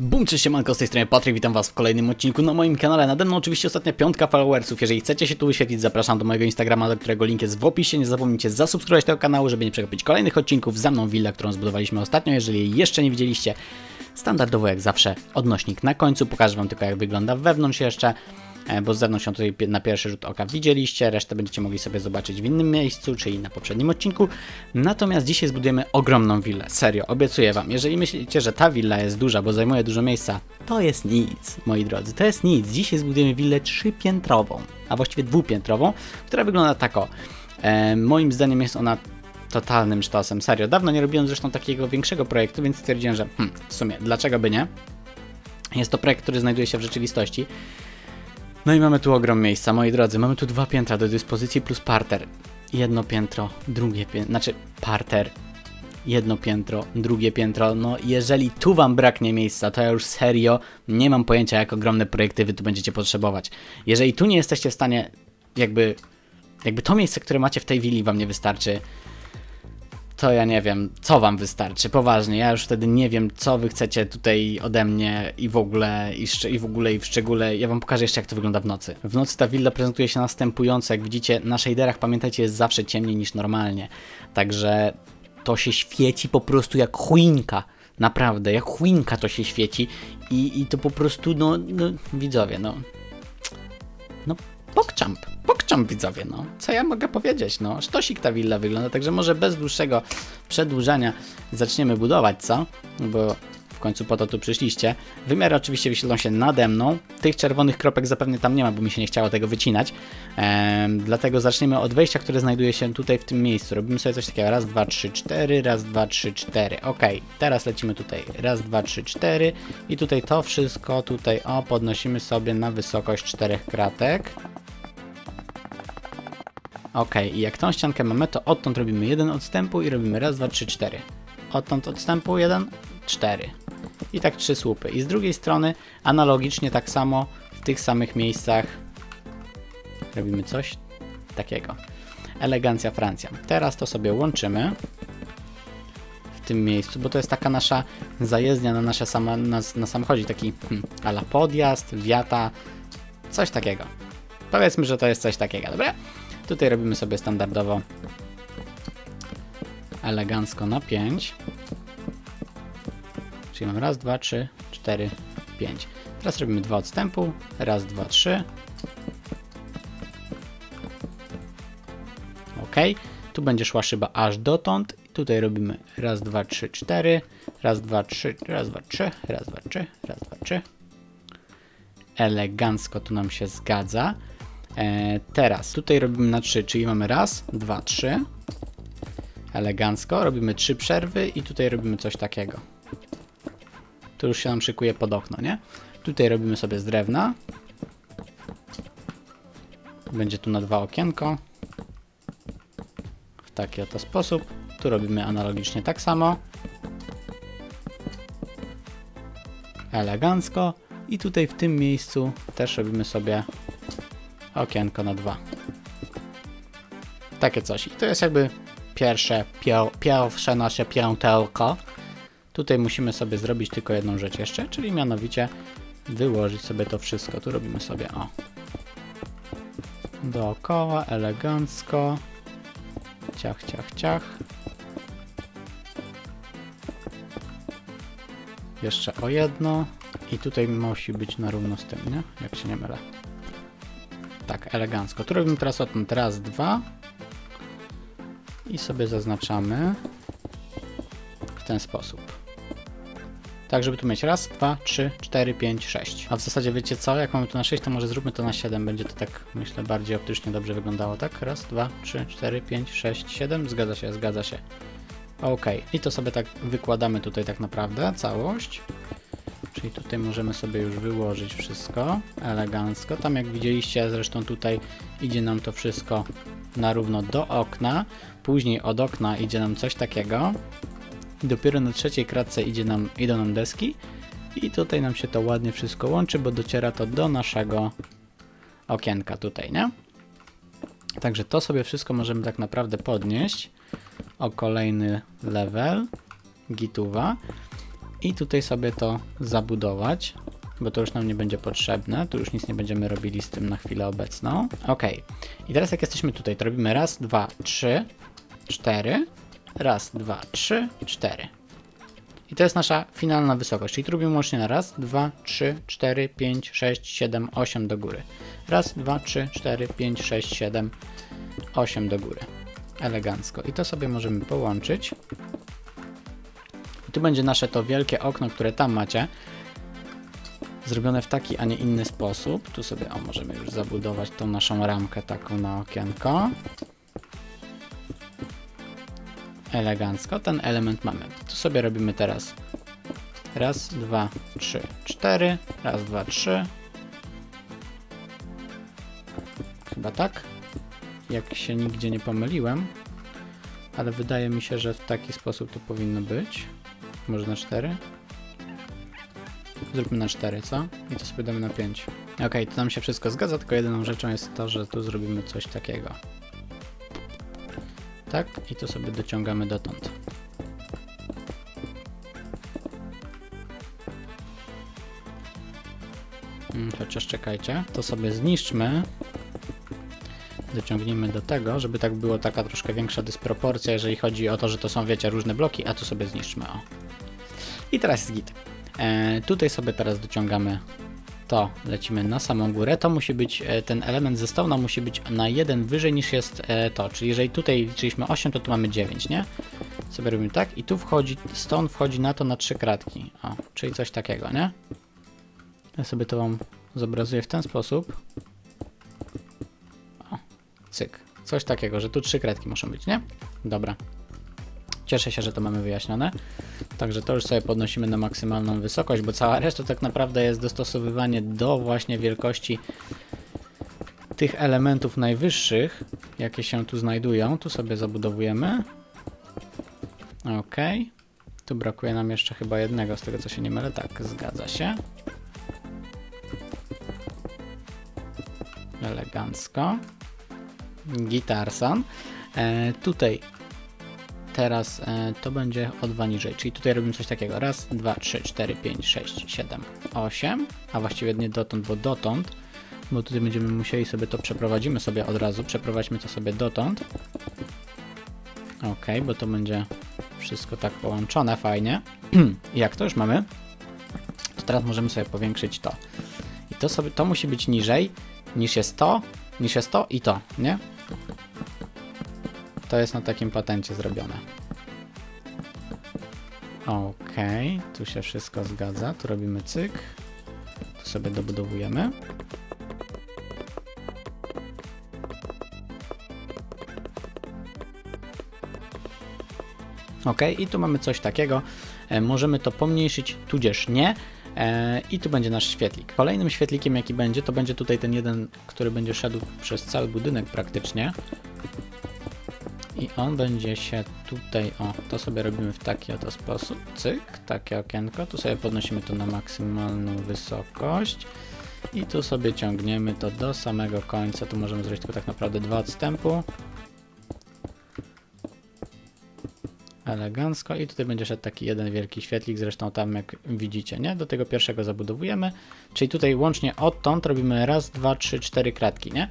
Bum, cześć siemanko, z tej strony Patryk, witam was w kolejnym odcinku na moim kanale. Nade mną oczywiście ostatnia piątka followersów. Jeżeli chcecie się tu wyświetlić, zapraszam do mojego Instagrama, do którego link jest w opisie. Nie zapomnijcie zasubskrybować tego kanału, żeby nie przegapić kolejnych odcinków. Za mną willa, którą zbudowaliśmy ostatnio. Jeżeli jeszcze nie widzieliście, standardowo jak zawsze odnośnik na końcu. Pokażę wam tylko jak wygląda wewnątrz jeszcze. E, bo z zewnątrz się tutaj na pierwszy rzut oka widzieliście, resztę będziecie mogli sobie zobaczyć w innym miejscu, czyli na poprzednim odcinku. Natomiast dzisiaj zbudujemy ogromną willę, serio, obiecuję wam. Jeżeli myślicie, że ta willa jest duża, bo zajmuje dużo miejsca, to jest nic, moi drodzy, to jest nic. Dzisiaj zbudujemy willę trzypiętrową, a właściwie dwupiętrową, która wygląda tak o. E, moim zdaniem jest ona totalnym sztosem, serio. Dawno nie robiłem zresztą takiego większego projektu, więc stwierdziłem, że hmm, w sumie, dlaczego by nie? Jest to projekt, który znajduje się w rzeczywistości. No i mamy tu ogrom miejsca, moi drodzy. Mamy tu dwa piętra do dyspozycji plus parter. Jedno piętro, drugie piętro, znaczy parter. Jedno piętro, drugie piętro. No jeżeli tu wam braknie miejsca, to ja już serio nie mam pojęcia, jak ogromne projekty wy tu będziecie potrzebować. Jeżeli tu nie jesteście w stanie, jakby, jakby to miejsce, które macie w tej willi wam nie wystarczy, to ja nie wiem, co wam wystarczy, poważnie, ja już wtedy nie wiem, co wy chcecie tutaj ode mnie i w ogóle, i, i w ogóle, i w szczególe, ja wam pokażę jeszcze, jak to wygląda w nocy. W nocy ta willa prezentuje się następująco, jak widzicie, na shaderach, pamiętajcie, jest zawsze ciemniej niż normalnie, także to się świeci po prostu jak chuinka. Naprawdę, jak chuinka to się świeci. I, i to po prostu, no, no widzowie, no, no, pokczamp, pokczamp widzowie, no. Co ja mogę powiedzieć, no. Sztosik ta willa wygląda, także może bez dłuższego przedłużania zaczniemy budować, co? Bo w końcu po to tu przyszliście. Wymiary oczywiście wyświetlą się nade mną. Tych czerwonych kropek zapewne tam nie ma, bo mi się nie chciało tego wycinać. Ehm, dlatego zaczniemy od wejścia, które znajduje się tutaj w tym miejscu. Robimy sobie coś takiego. Raz, dwa, trzy, cztery. Raz, dwa, trzy, cztery. Ok, teraz lecimy tutaj. Raz, dwa, trzy, cztery. I tutaj to wszystko tutaj, o, podnosimy sobie na wysokość czterech kratek. Ok, i jak tą ściankę mamy, to odtąd robimy jeden odstępu i robimy raz, dwa, trzy, cztery. Odtąd odstępu jeden, cztery. I tak trzy słupy. I z drugiej strony analogicznie tak samo w tych samych miejscach robimy coś takiego. Elegancja Francja. Teraz to sobie łączymy w tym miejscu, bo to jest taka nasza zajezdnia na nasze sama, na, na samochodzie, taki hmm, ala podjazd, wiata, coś takiego. Powiedzmy, że to jest coś takiego, dobra? Tutaj robimy sobie standardowo elegancko na 5. Czyli mam raz, dwa, trzy, cztery, pięć. Teraz robimy dwa odstępu. Raz, dwa, trzy. Ok. Tu będzie szła szyba aż dotąd. Tutaj robimy raz, dwa, trzy, cztery. Raz, dwa, trzy, raz, dwa, trzy, raz, dwa, trzy, raz, dwa, trzy. Elegancko tu nam się zgadza. E, teraz tutaj robimy na 3, czyli mamy raz, dwa, trzy. Elegancko. Robimy trzy przerwy i tutaj robimy coś takiego. Tu już się nam szykuje pod okno, nie? Tutaj robimy sobie z drewna. Będzie tu na dwa okienko. W taki oto sposób. Tu robimy analogicznie tak samo. Elegancko. I tutaj w tym miejscu też robimy sobie okienko na dwa. Takie coś. I to jest jakby pierwsze, pier, pierwsze nasze pięterko. Tutaj musimy sobie zrobić tylko jedną rzecz jeszcze, czyli mianowicie wyłożyć sobie to wszystko. Tu robimy sobie o. Dookoła, elegancko. Ciach, ciach, ciach. Jeszcze o jedno. I tutaj musi być na równo z tym, nie? Jak się nie mylę. Tak, elegancko. Tu robimy teraz odtąd raz, dwa. I sobie zaznaczamy w ten sposób. Tak, żeby tu mieć raz, dwa, trzy, cztery, pięć, sześć. A w zasadzie wiecie co? Jak mamy tu na 6, to może zróbmy to na 7. Będzie to tak, myślę, bardziej optycznie dobrze wyglądało. Tak, raz, dwa, trzy, cztery, pięć, sześć, siedem. Zgadza się, zgadza się. Ok, i to sobie tak wykładamy tutaj tak naprawdę, całość. Czyli tutaj możemy sobie już wyłożyć wszystko elegancko. Tam jak widzieliście, zresztą tutaj idzie nam to wszystko na równo do okna. Później od okna idzie nam coś takiego. I dopiero na trzeciej kratce idzie nam, idą nam deski. I tutaj nam się to ładnie wszystko łączy, bo dociera to do naszego okienka tutaj, nie? Także to sobie wszystko możemy tak naprawdę podnieść o kolejny level gituwa. I tutaj sobie to zabudować, bo to już nam nie będzie potrzebne. Tu już nic nie będziemy robili z tym na chwilę obecną. Ok. I teraz jak jesteśmy tutaj, to robimy raz, dwa, trzy, cztery. Raz, dwa, trzy, cztery. I to jest nasza finalna wysokość. Czyli tu robimy łącznie na raz, dwa, trzy, cztery, pięć, sześć, siedem, osiem do góry. Raz, dwa, trzy, cztery, pięć, sześć, siedem, osiem do góry. Elegancko. I to sobie możemy połączyć. Tu będzie nasze to wielkie okno, które tam macie. Zrobione w taki, a nie inny sposób. Tu sobie, o, możemy już zabudować tą naszą ramkę taką na okienko. Elegancko. Ten element mamy. Tu sobie robimy teraz raz, dwa, trzy, cztery. Raz, dwa, trzy. Chyba tak. Jak się nigdzie nie pomyliłem. Ale wydaje mi się, że w taki sposób to powinno być. Może na 4? Zróbmy na 4, co? I to sobie damy na 5. Ok, to nam się wszystko zgadza, tylko jedyną rzeczą jest to, że tu zrobimy coś takiego. Tak, i to sobie dociągamy dotąd. Hmm, chociaż czekajcie, to sobie zniszczmy. Dociągnijmy do tego, żeby tak było taka troszkę większa dysproporcja, jeżeli chodzi o to, że to są, wiecie, różne bloki, a tu sobie zniszczmy, o. I teraz jest git. E, tutaj sobie teraz dociągamy to, lecimy na samą górę. To musi być, e, ten element ze musi być na jeden wyżej niż jest e, to. Czyli jeżeli tutaj liczyliśmy 8, to tu mamy 9, nie? Sobie robimy tak i tu wchodzi, stone wchodzi na to na trzy kratki. O, czyli coś takiego, nie? Ja sobie to wam zobrazuję w ten sposób. Cyk. Coś takiego, że tu trzy kratki muszą być, nie? Dobra. Cieszę się, że to mamy wyjaśnione. Także to już sobie podnosimy na maksymalną wysokość, bo cała reszta tak naprawdę jest dostosowywanie do właśnie wielkości tych elementów najwyższych, jakie się tu znajdują. Tu sobie zabudowujemy. Ok. Tu brakuje nam jeszcze chyba jednego, z tego co się nie mylę. Tak, zgadza się. Elegancko. Gitarson. E, tutaj teraz e, to będzie o 2 niżej, czyli tutaj robimy coś takiego. Raz, dwa, trzy, cztery, pięć, sześć, siedem, osiem, a właściwie nie dotąd, bo dotąd, bo tutaj będziemy musieli sobie to przeprowadzimy sobie od razu, przeprowadźmy to sobie dotąd. Ok, bo to będzie wszystko tak połączone fajnie. Jak to już mamy, to teraz możemy sobie powiększyć to. I to sobie, to musi być niżej niż jest to, niż jest to i to, nie? To jest na takim patencie zrobione. Ok, tu się wszystko zgadza. Tu robimy cyk. Tu sobie dobudowujemy. Ok, i tu mamy coś takiego. E, możemy to pomniejszyć, tudzież nie. E, I tu będzie nasz świetlik. Kolejnym świetlikiem, jaki będzie, to będzie tutaj ten jeden, który będzie szedł przez cały budynek praktycznie. I on będzie się tutaj, o, to sobie robimy w taki oto sposób, cyk, takie okienko, tu sobie podnosimy to na maksymalną wysokość. I tu sobie ciągniemy to do samego końca, tu możemy zrobić tylko tak naprawdę dwa odstępu. Elegancko. I tutaj będzie szedł taki jeden wielki świetlik, zresztą tam jak widzicie, nie? Do tego pierwszego zabudowujemy, czyli tutaj łącznie odtąd robimy raz, dwa, trzy, cztery kratki, nie?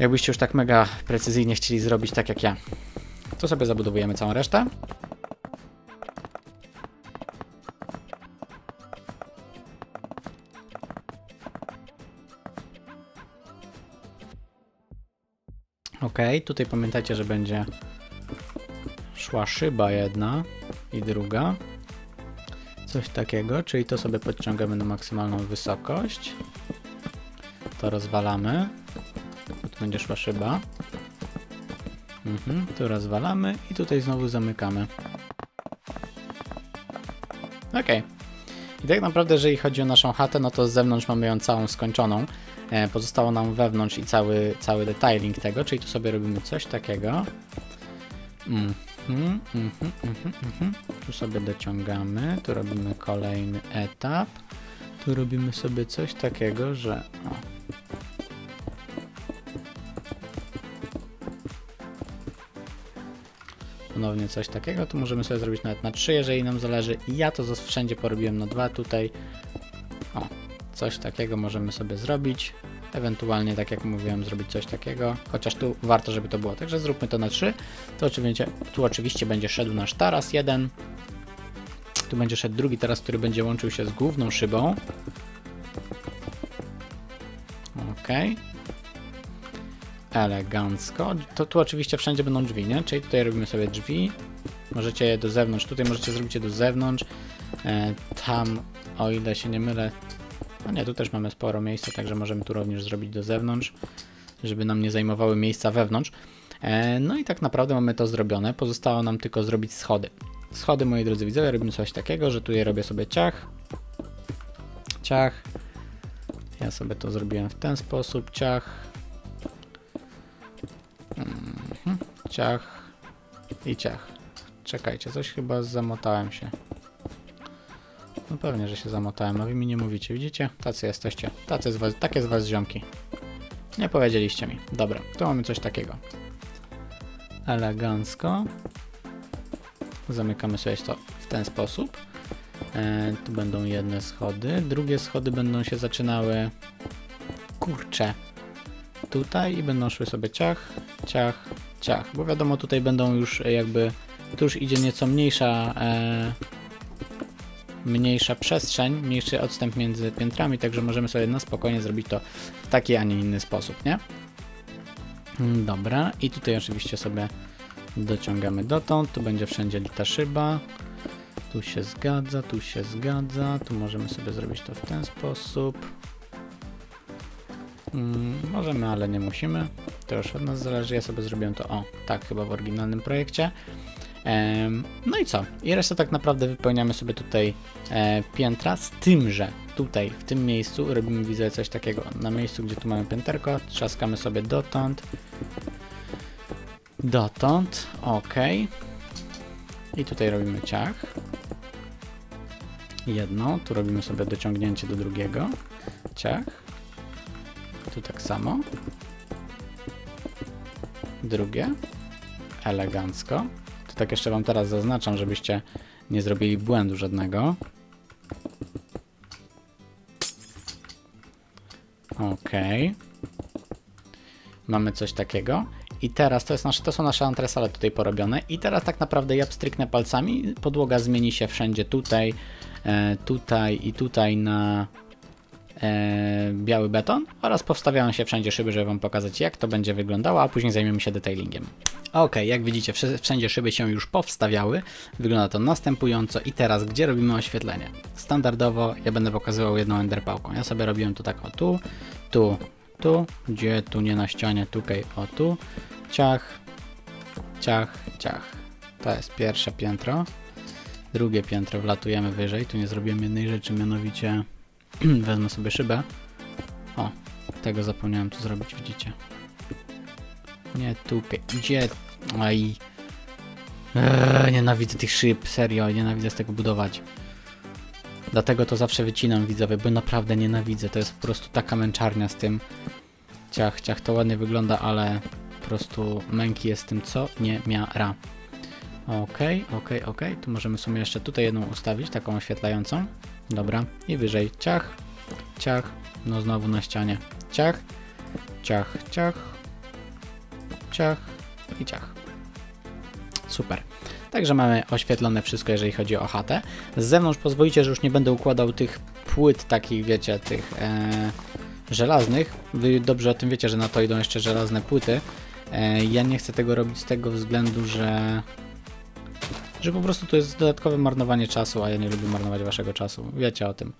Jakbyście już tak mega precyzyjnie chcieli zrobić tak jak ja. To sobie zabudowujemy całą resztę. Ok, tutaj pamiętajcie, że będzie szła szyba jedna i druga. Coś takiego, czyli to sobie podciągamy na maksymalną wysokość. To rozwalamy będzie szła szyba. Mhm, tu rozwalamy i tutaj znowu zamykamy. Ok. I tak naprawdę, jeżeli chodzi o naszą chatę, no to z zewnątrz mamy ją całą skończoną. E, pozostało nam wewnątrz i cały, cały detailing tego, czyli tu sobie robimy coś takiego. Mhm, mhm, mhm, mhm. Tu sobie dociągamy, tu robimy kolejny etap. Tu robimy sobie coś takiego, że... O, ponownie coś takiego, to możemy sobie zrobić nawet na 3, jeżeli nam zależy. Ja to wszędzie porobiłem na 2 tutaj. O, coś takiego możemy sobie zrobić. Ewentualnie, tak jak mówiłem, zrobić coś takiego, chociaż tu warto, żeby to było. Także zróbmy to na 3. To oczywiście, tu oczywiście będzie szedł nasz taras jeden. Tu będzie szedł drugi taras, który będzie łączył się z główną szybą. Okej. Elegancko. To tu oczywiście wszędzie będą drzwi, nie? Czyli tutaj robimy sobie drzwi. Możecie je do zewnątrz, tutaj możecie zrobić je do zewnątrz. E, tam, o ile się nie mylę, a nie, tu też mamy sporo miejsca, także możemy tu również zrobić do zewnątrz, żeby nam nie zajmowały miejsca wewnątrz. E, no i tak naprawdę mamy to zrobione. Pozostało nam tylko zrobić schody. Schody, moi drodzy widzowie, robimy coś takiego, że tutaj robię sobie ciach, ciach. Ja sobie to zrobiłem w ten sposób, ciach, ciach i ciach. Czekajcie, coś chyba zamotałem się. No pewnie, że się zamotałem, a wy mi nie mówicie, widzicie? Tacy jesteście, tacy z was, takie z was ziomki. Nie powiedzieliście mi. Dobra, tu mamy coś takiego. Elegancko. Zamykamy sobie to w ten sposób. E, tu będą jedne schody, drugie schody będą się zaczynały kurcze tutaj i będą szły sobie ciach, ciach, ciach, bo wiadomo tutaj będą już e, jakby, tu już idzie nieco mniejsza e, mniejsza przestrzeń, mniejszy odstęp między piętrami, także możemy sobie na spokojnie zrobić to w taki, a nie inny sposób, nie? Mm, Dobra, i tutaj oczywiście sobie dociągamy dotąd, tu będzie wszędzie ta szyba, tu się zgadza, tu się zgadza, tu możemy sobie zrobić to w ten sposób. Mm, możemy, ale nie musimy. To już od nas zależy. Ja sobie zrobiłem to, o, tak, chyba w oryginalnym projekcie. No i co? I resztę tak naprawdę wypełniamy sobie tutaj e, piętra, z tym, że tutaj, w tym miejscu robimy, widzę, coś takiego. Na miejscu, gdzie tu mamy pięterko, trzaskamy sobie dotąd. Dotąd, ok. I tutaj robimy ciach. Jedno, tu robimy sobie dociągnięcie do drugiego. Ciach. Tu tak samo. Drugie. Elegancko. To tak jeszcze wam teraz zaznaczam, żebyście nie zrobili błędu żadnego. Ok. Mamy coś takiego. I teraz to, jest nasze, to są nasze antresale tutaj porobione. I teraz tak naprawdę ja stryknę palcami. Podłoga zmieni się wszędzie tutaj, e, tutaj i tutaj na biały beton oraz powstawiają się wszędzie szyby, żeby Wam pokazać jak to będzie wyglądało, a później zajmiemy się detailingiem. Ok, jak widzicie wszędzie szyby się już powstawiały, wygląda to następująco i teraz gdzie robimy oświetlenie? Standardowo ja będę pokazywał jedną enderpałką, ja sobie robiłem to tak o tu, tu, tu, gdzie tu nie na ścianie, tutaj o tu, ciach, ciach, ciach. To jest pierwsze piętro. Drugie piętro wlatujemy wyżej, tu nie zrobiłem jednej rzeczy, mianowicie Wezmę sobie szybę. O, tego zapomniałem tu zrobić, widzicie. Nie tu, gdzie? Aj. Eee, nienawidzę tych szyb, serio, nienawidzę z tego budować. Dlatego to zawsze wycinam widzowie, bo naprawdę nienawidzę. To jest po prostu taka męczarnia z tym. Ciach, ciach, to ładnie wygląda, ale po prostu męki jest z tym co nie miara. Okej, okej, okej. Tu możemy sobie jeszcze tutaj jedną ustawić, taką oświetlającą. Dobra, i wyżej ciach, ciach, no znowu na ścianie. Ciach, ciach, ciach, ciach i ciach. Super. Także mamy oświetlone wszystko, jeżeli chodzi o chatę. Z zewnątrz pozwolicie, że już nie będę układał tych płyt takich, wiecie, tych e, żelaznych. Wy dobrze o tym wiecie, że na to idą jeszcze żelazne płyty. E, ja nie chcę tego robić z tego względu, że że po prostu to jest dodatkowe marnowanie czasu, a ja nie lubię marnować waszego czasu. Wiecie o tym.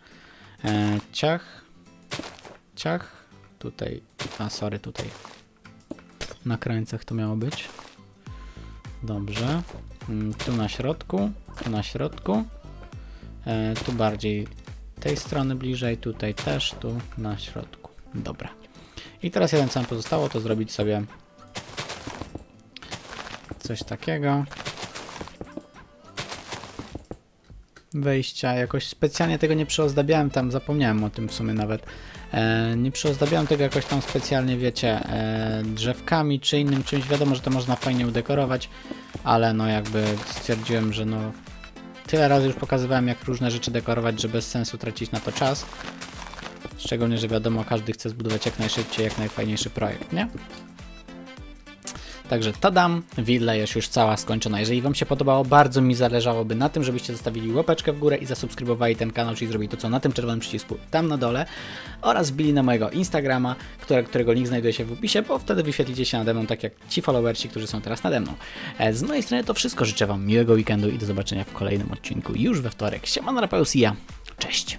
E, ciach, ciach, tutaj, a sorry, tutaj na krańcach to miało być. Dobrze. Mm, Tu na środku, tu na środku. E, tu bardziej tej strony bliżej, tutaj też, tu na środku. Dobra. I teraz jeden co nam pozostało, to zrobić sobie coś takiego. Wejścia. Jakoś specjalnie tego nie przyozdabiałem tam, zapomniałem o tym w sumie nawet. E, nie przyozdabiałem tego jakoś tam specjalnie, wiecie, e, drzewkami czy innym czymś. Wiadomo, że to można fajnie udekorować, ale no jakby stwierdziłem, że no tyle razy już pokazywałem jak różne rzeczy dekorować, że bez sensu tracić na to czas. Szczególnie, że wiadomo, każdy chce zbudować jak najszybciej, jak najfajniejszy projekt, nie? Także tadam, willa jest już cała skończona. Jeżeli Wam się podobało, bardzo mi zależałoby na tym, żebyście zostawili łapeczkę w górę i zasubskrybowali ten kanał, czyli zrobili to co na tym czerwonym przycisku tam na dole oraz wbili na mojego Instagrama, które, którego link znajduje się w opisie, bo wtedy wyświetlicie się nade mną tak jak ci followersi, którzy są teraz nade mną. E, Z mojej strony to wszystko. Życzę Wam miłego weekendu i do zobaczenia w kolejnym odcinku już we wtorek. Siemano, Rafael, ja. Cześć!